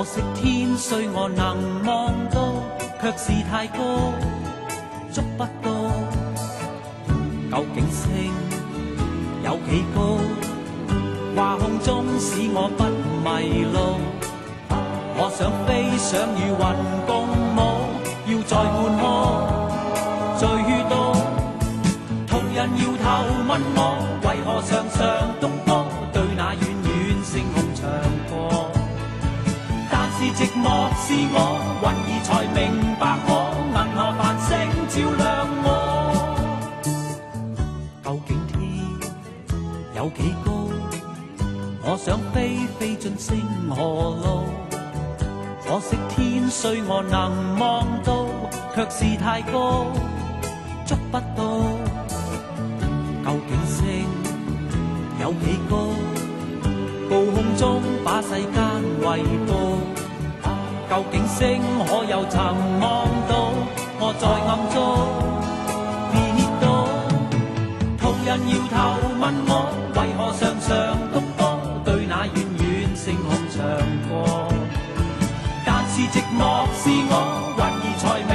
可惜天虽我能望到，却是太高，捉不到。究竟星有几高？話空中使我不迷路。我想飞上与云共舞，要再換我最多。途人摇头问我，为何常常獨歌是寂寞是我，雲兒才明白我，銀河繁星照亮我。究竟天有幾高？我想飛飛進星河路，可惜天雖我能望到，卻是太高，捉不到。究竟星有幾高？高空中把世間圍捕。究竟星可有曾望到？我在暗中跌倒。途人摇头问我，为何常常独歌对那远远星空唱歌？但是寂寞是我，怀疑才明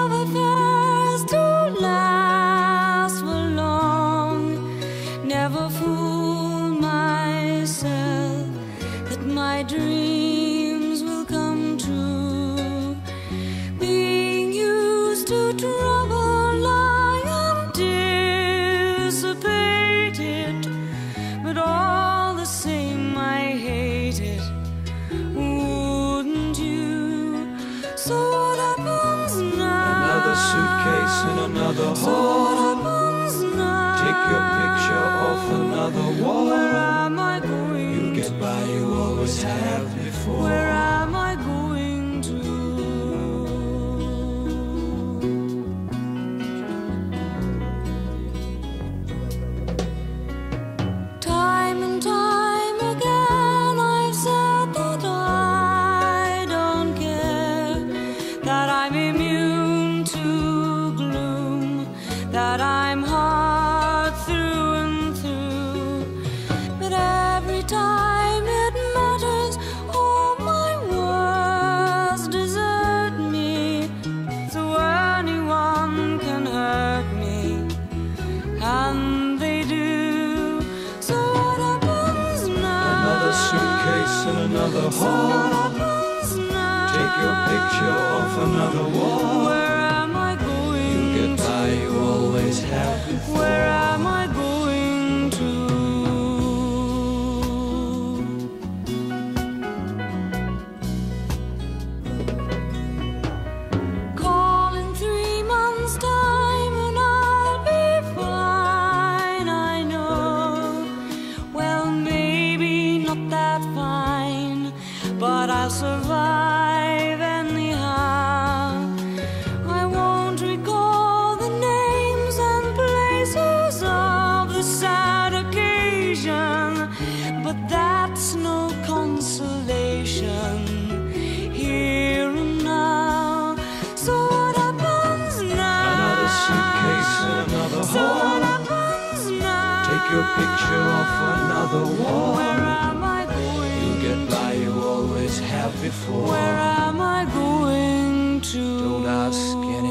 my dreams will come true. Being used to trouble, I am dissipated, but all the same I hate it. Wouldn't you? So what happens now? Another suitcase in another So what hall. happens now? Take your picture off another wall. Always have before. Happens now? Take your picture off another Where wall. am I going? You get by, you always have before. Where am I going to? Don't ask anymore.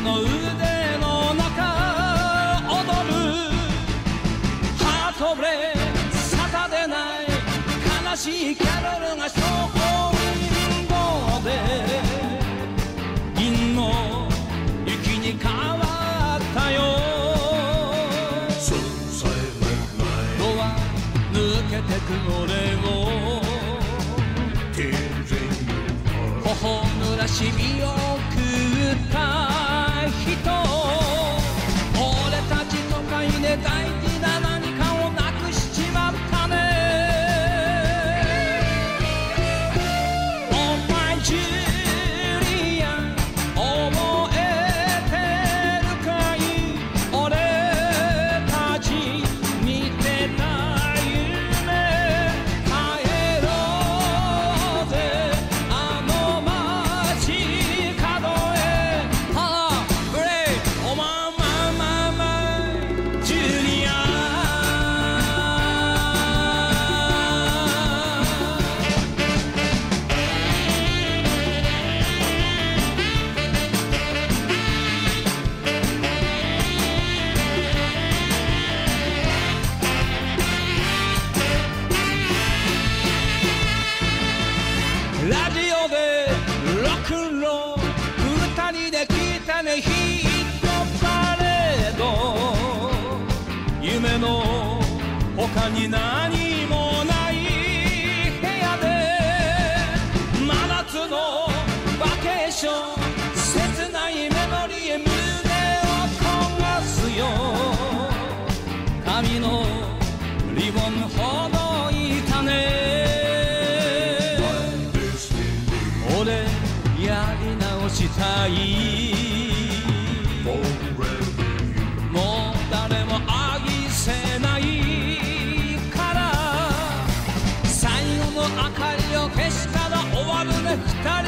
の上に何もない部屋で真夏のバケーション切ないメモリへ胸を焦がすよ髪のリボンほどいたね俺やり直したい estar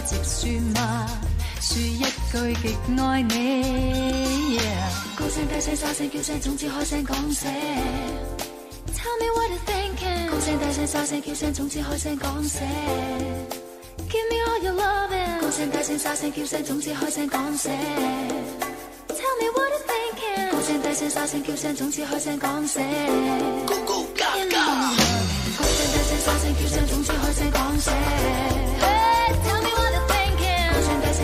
聲直説嘛，说一句極愛你。Yeah 高聲低聲沙聲叫聲，總之開聲講聲。Tell me what you're thinking。高聲低聲沙聲叫聲，總之開聲講聲。Give me all your loving。高聲低聲沙聲叫聲，總之開聲講聲。Tell me what you're thinking。高聲低聲沙聲叫聲，總之開聲講聲。高高加加。高聲低聲沙聲叫聲，總之開聲講聲。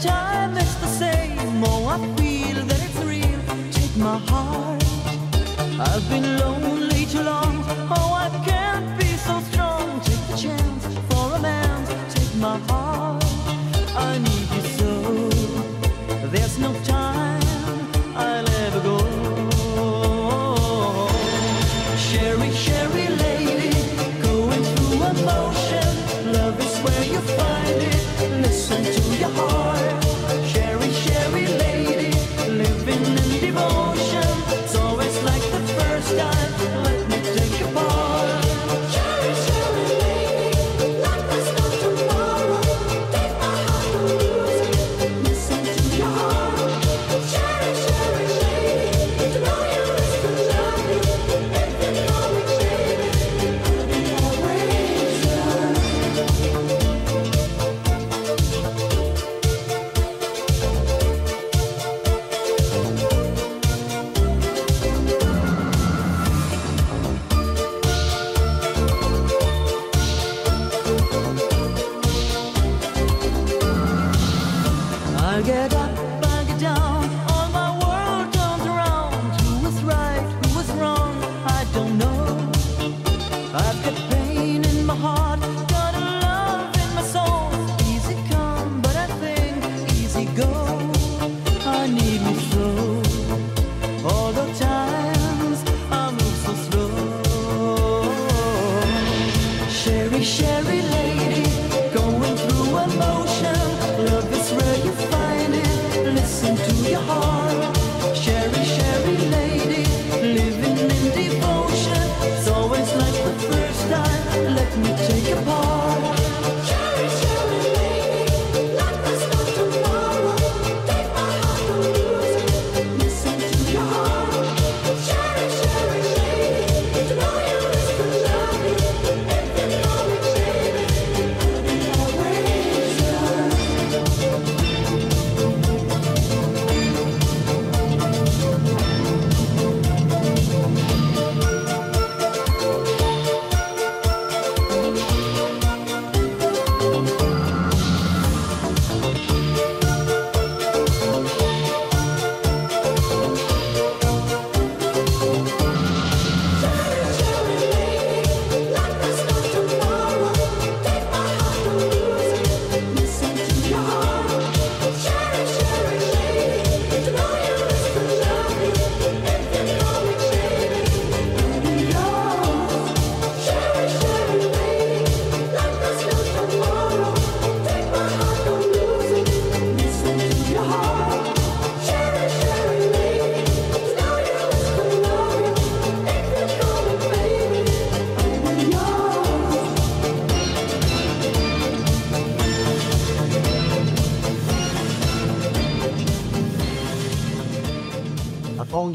time it's the same. Oh, I feel that it's real. Take my heart. I've been lonely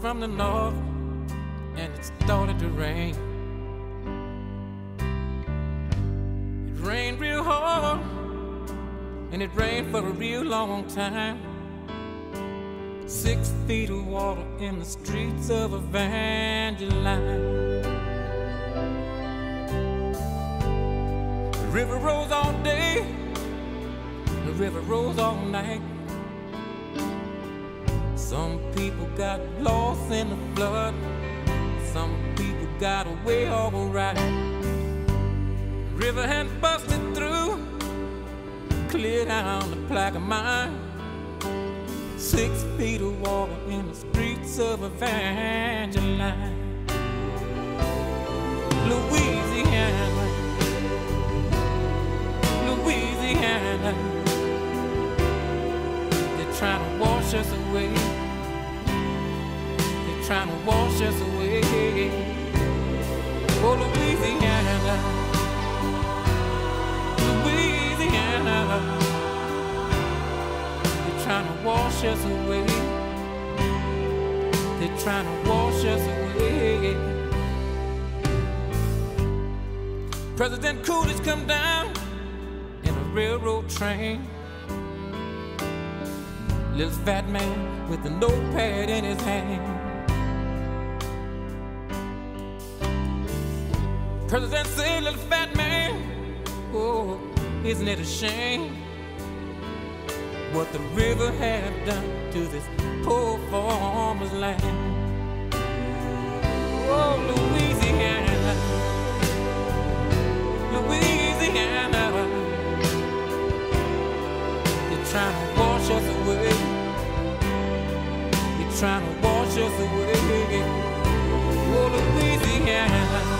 from the north and it started to rain. It rained real hard and it rained for a real long time. Six feet of water in the streets of Evangeline. The river rose all day, the river rose all night. Some people got lost in the flood, some people got away alright. River had busted through, cleared down the Plaquemine. Six feet of water in the streets of Evangeline, Louisiana, Louisiana. They're trying to wash us away. Trying to wash us away. Oh, Louisiana, Louisiana. They're trying to wash us away. They're trying to wash us away. President Coolidge come down in a railroad train. Little fat man with a notepad in his hand. President said, little fat man, oh, isn't it a shame? what the river have done to this poor farmer's land. Oh, Louisiana, Louisiana, you're trying to wash us away. You're trying to wash us away. Oh, Louisiana,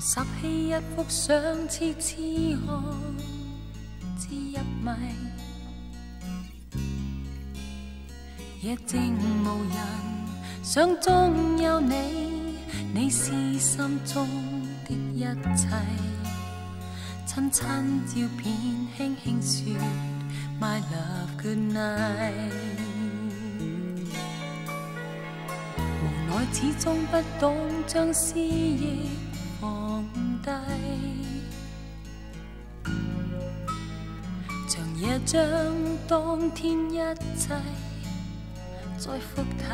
拾起一幅相，痴痴看，知入迷。夜静无人，想中有你，你是心中的一切。親親照片，輕輕說 My love good night。無奈始終不懂將思憶将当天一切再复提，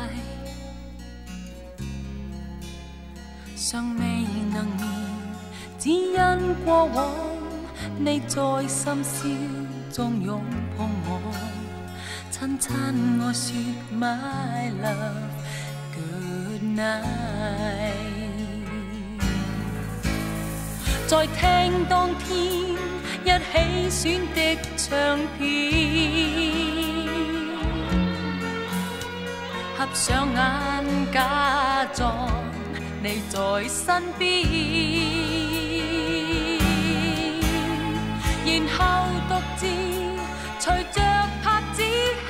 尚未能眠，只因過往你在深宵中擁抱我，親親我說 My love good night，再聽當天一起選的唱片。合上眼，假裝你在身邊，然後獨自隨着拍子起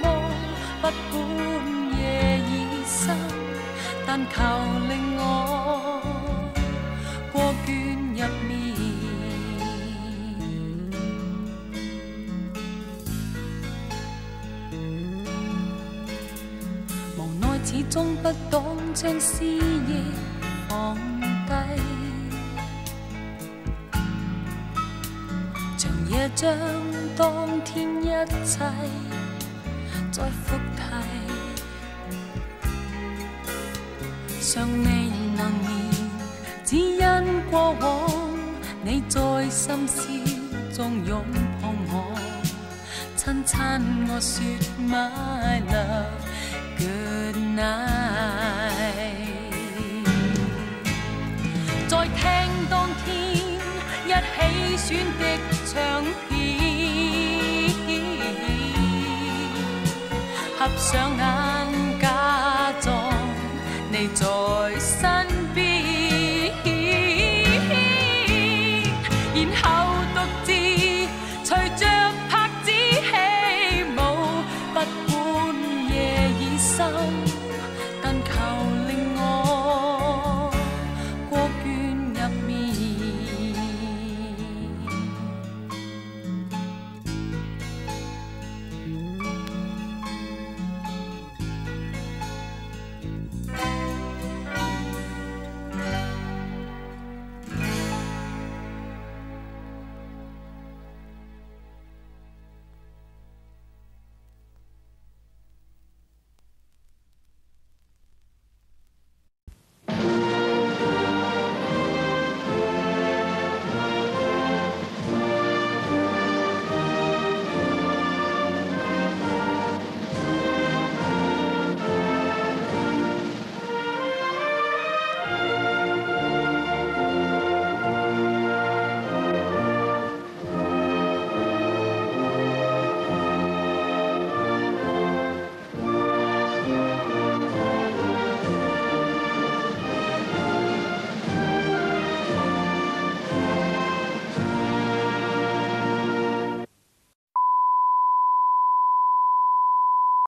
舞，不管夜已深，但求令我終不懂將思憶放低，長夜将当天一切再复提，尚未能眠，只因过往你在深宵中拥抱我，親親我说 My love。Good night，再听当天一起选的唱片，合上眼